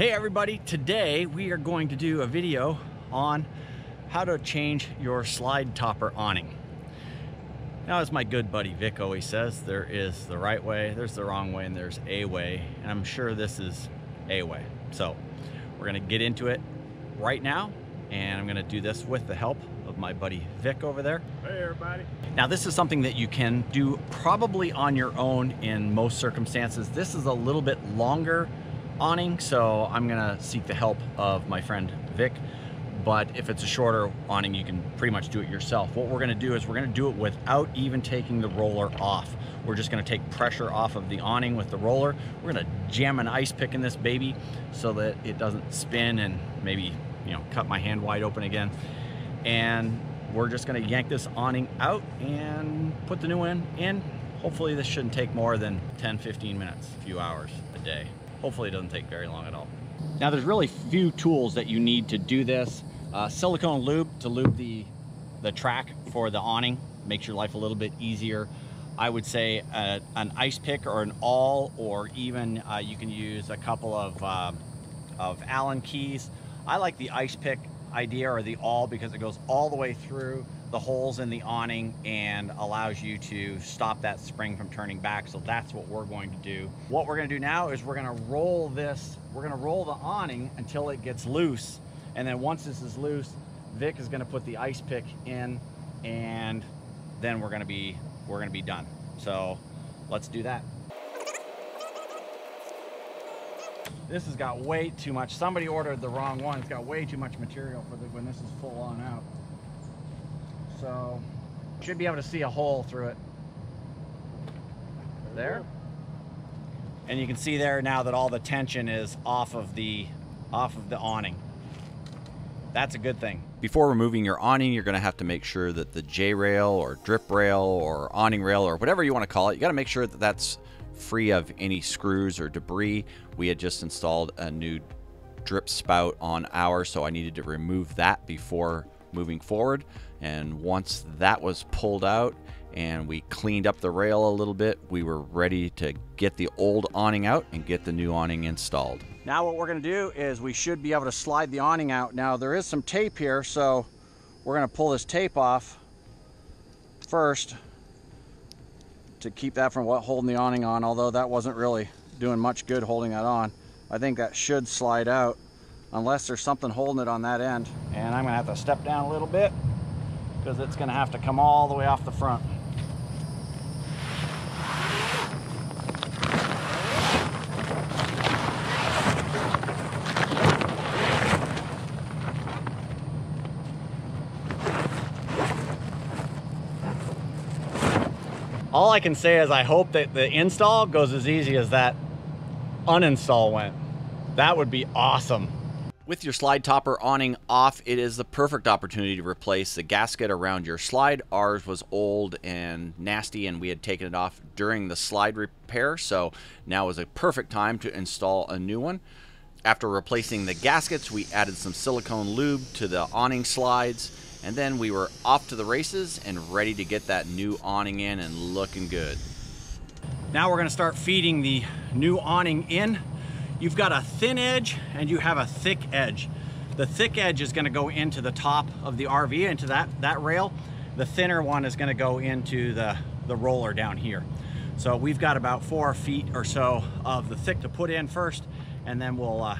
Hey everybody, today we are going to do a video on how to change your slide topper awning. Now as my good buddy Vic always says, there is the right way, there's the wrong way, and there's a way, and I'm sure this is a way. So we're gonna get into it right now, and I'm gonna do this with the help of my buddy Vic over there. Hey everybody. Now this is something that you can do probably on your own in most circumstances. This is a little bit longer awning, so I'm gonna seek the help of my friend Vic. But if it's a shorter awning, you can pretty much do it yourself. What we're gonna do is we're gonna do it without even taking the roller off. We're just gonna take pressure off of the awning with the roller. We're gonna jam an ice pick in this baby so that it doesn't spin and maybe, you know, cut my hand wide open again. And we're just gonna yank this awning out and put the new one in. Hopefully this shouldn't take more than 10, 15 minutes, a few hours a day. Hopefully it doesn't take very long at all. Now there's really few tools that you need to do this. Uh, silicone lube to lube the, the track for the awning makes your life a little bit easier. I would say a, an ice pick or an awl or even uh, you can use a couple of, uh, of Allen keys. I like the ice pick idea or the awl because it goes all the way through the holes in the awning and allows you to stop that spring from turning back. So that's what we're going to do. What we're gonna do now is we're gonna roll this, we're gonna roll the awning until it gets loose. And then once this is loose, Vic is gonna put the ice pick in and then we're gonna be, we're gonna be done. So let's do that. This has got way too much. Somebody ordered the wrong one. It's got way too much material for the, when this is full on out. So, should be able to see a hole through it. There. And you can see there now that all the tension is off of the off of the awning. That's a good thing. Before removing your awning, you're going to have to make sure that the J-rail or drip rail or awning rail or whatever you want to call it, you got to make sure that that's free of any screws or debris. We had just installed a new drip spout on ours, so I needed to remove that before moving forward. And once that was pulled out and we cleaned up the rail a little bit, we were ready to get the old awning out and get the new awning installed. Now what we're gonna do is we should be able to slide the awning out. Now there is some tape here, so we're gonna pull this tape off first to keep that from what holding the awning on, although that wasn't really doing much good holding that on. I think that should slide out unless there's something holding it on that end. And I'm gonna have to step down a little bit because it's gonna have to come all the way off the front. All I can say is I hope that the install goes as easy as that uninstall went. That would be awesome. With your slide topper awning off, it is the perfect opportunity to replace the gasket around your slide. Ours was old and nasty and we had taken it off during the slide repair, so now is a perfect time to install a new one. After replacing the gaskets, we added some silicone lube to the awning slides and then we were off to the races and ready to get that new awning in and looking good. Now we're gonna start feeding the new awning in. You've got a thin edge and you have a thick edge. The thick edge is gonna go into the top of the RV, into that, that rail. The thinner one is gonna go into the, the roller down here. So we've got about four feet or so of the thick to put in first, and then we'll uh,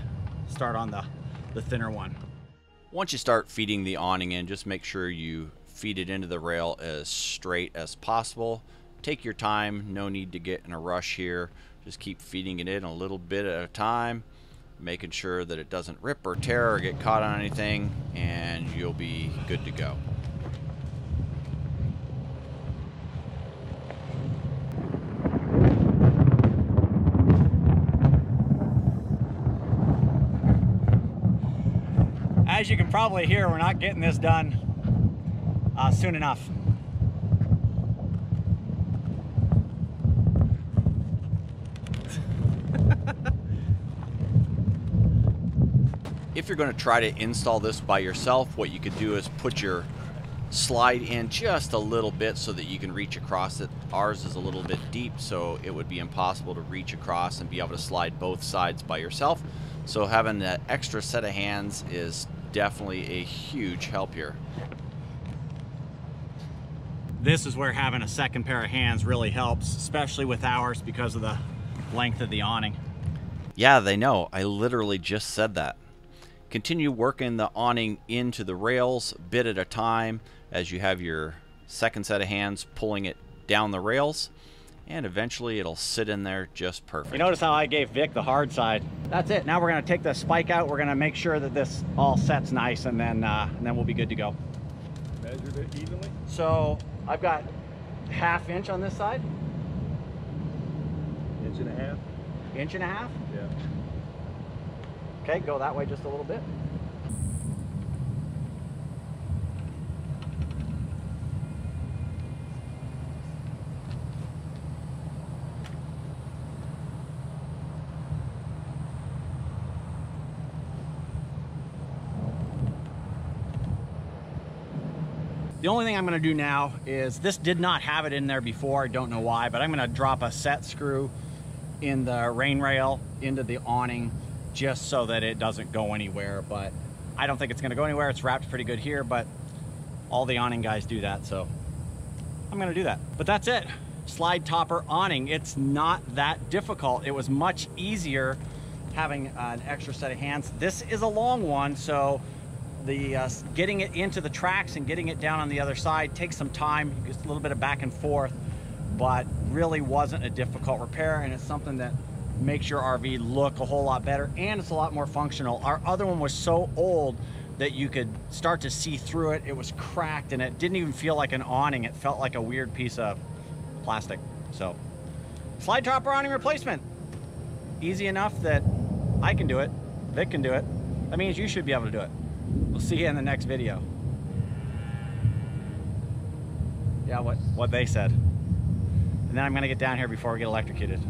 start on the, the thinner one. Once you start feeding the awning in, just make sure you feed it into the rail as straight as possible. Take your time, no need to get in a rush here. Just keep feeding it in a little bit at a time, making sure that it doesn't rip or tear or get caught on anything, and you'll be good to go. as you can probably hear, we're not getting this done uh, soon enough. if you're going to try to install this by yourself, what you could do is put your slide in just a little bit so that you can reach across it. Ours is a little bit deep, so it would be impossible to reach across and be able to slide both sides by yourself. So having that extra set of hands is definitely a huge help here. This is where having a second pair of hands really helps, especially with ours because of the length of the awning. Yeah, they know. I literally just said that. Continue working the awning into the rails bit at a time as you have your second set of hands pulling it down the rails and eventually it'll sit in there just perfect. You notice how I gave Vic the hard side. That's it. Now we're gonna take the spike out. We're gonna make sure that this all sets nice and then, uh, and then we'll be good to go. Measured it evenly? So I've got half inch on this side, Inch and a half? inch and a half. Yeah. Okay, go that way just a little bit. The only thing I'm gonna do now is, this did not have it in there before, I don't know why, but I'm gonna drop a set screw in the rain rail into the awning just so that it doesn't go anywhere. But I don't think it's gonna go anywhere. It's wrapped pretty good here, but all the awning guys do that, so I'm gonna do that. But that's it. Slide topper awning. It's not that difficult. It was much easier having an extra set of hands. This is a long one, so the uh, getting it into the tracks and getting it down on the other side takes some time, just a little bit of back and forth, but really wasn't a difficult repair, and it's something that makes your RV look a whole lot better, and it's a lot more functional. Our other one was so old that you could start to see through it. It was cracked, and it didn't even feel like an awning. It felt like a weird piece of plastic. So, slide topper awning replacement. Easy enough that I can do it. Vic can do it. That means you should be able to do it. We'll see you in the next video. Yeah, what, what they said. And then I'm gonna get down here before we get electrocuted.